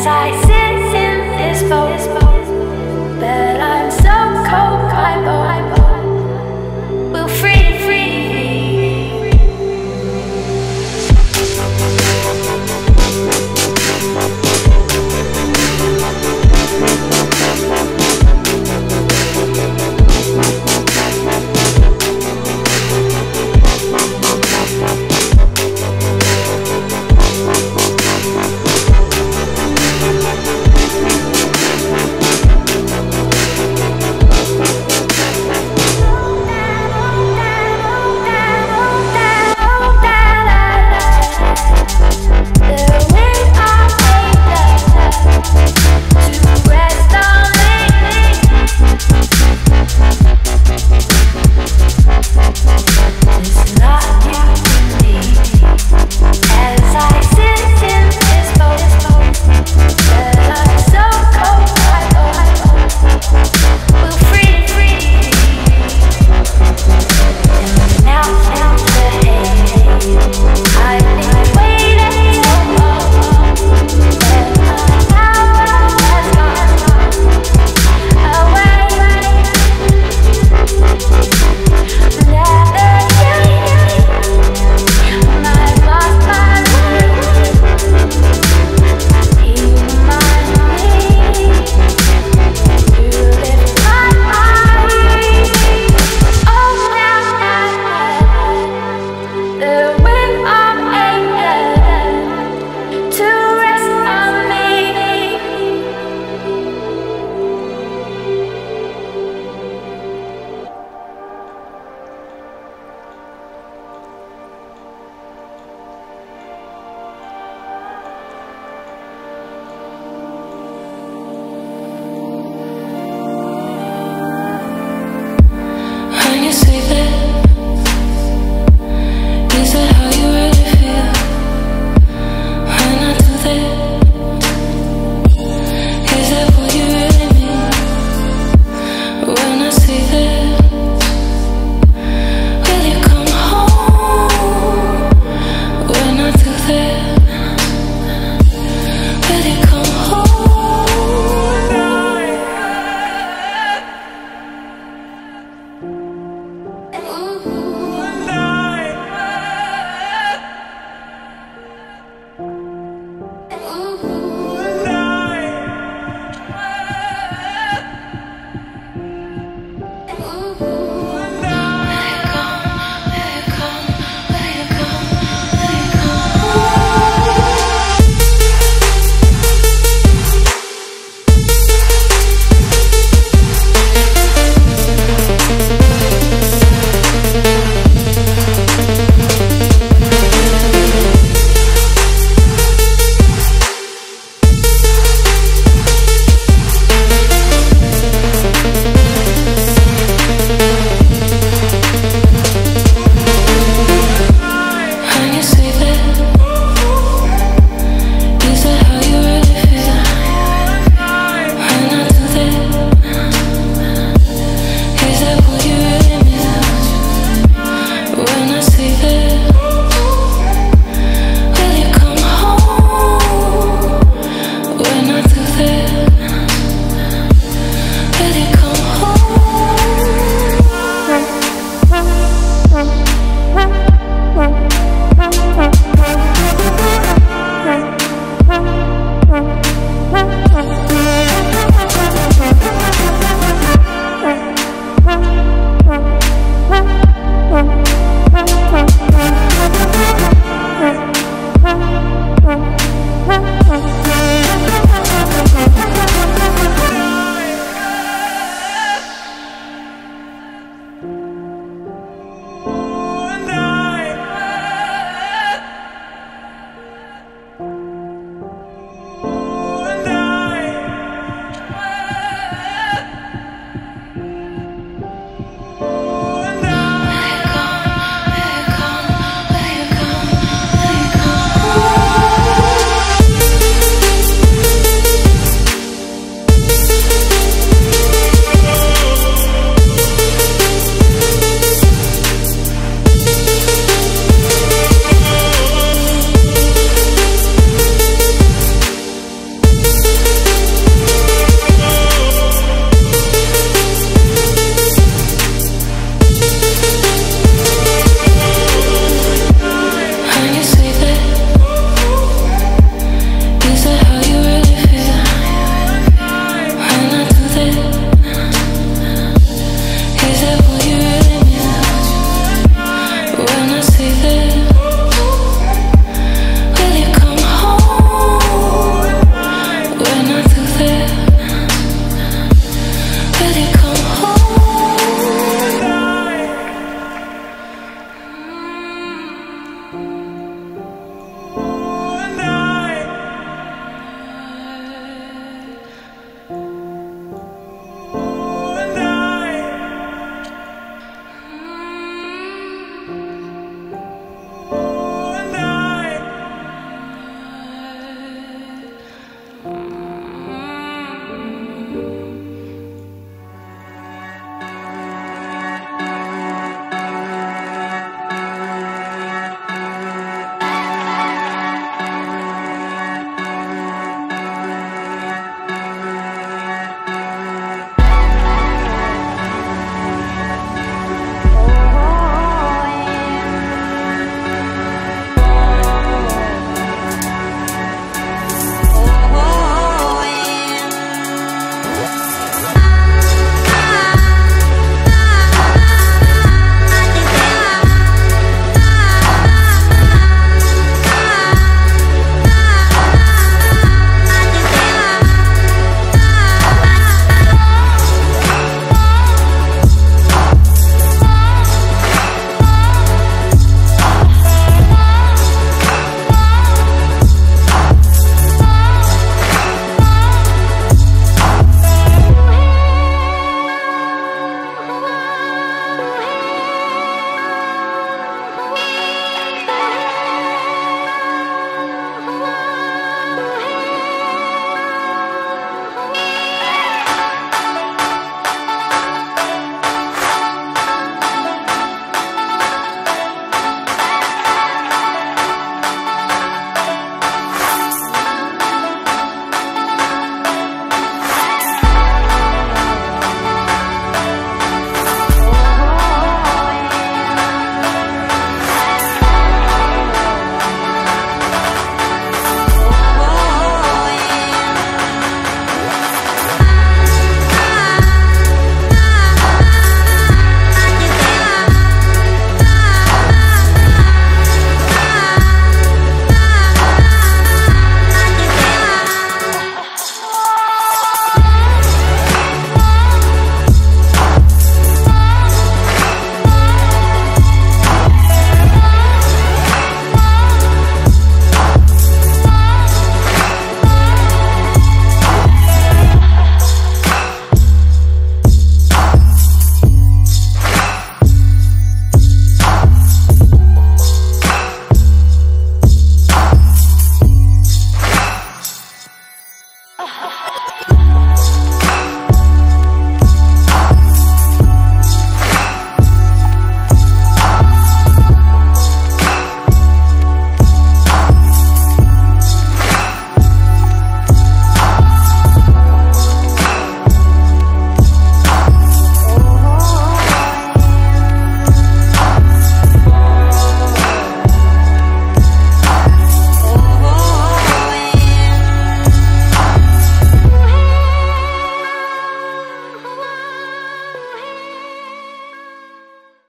as I sit in this boat.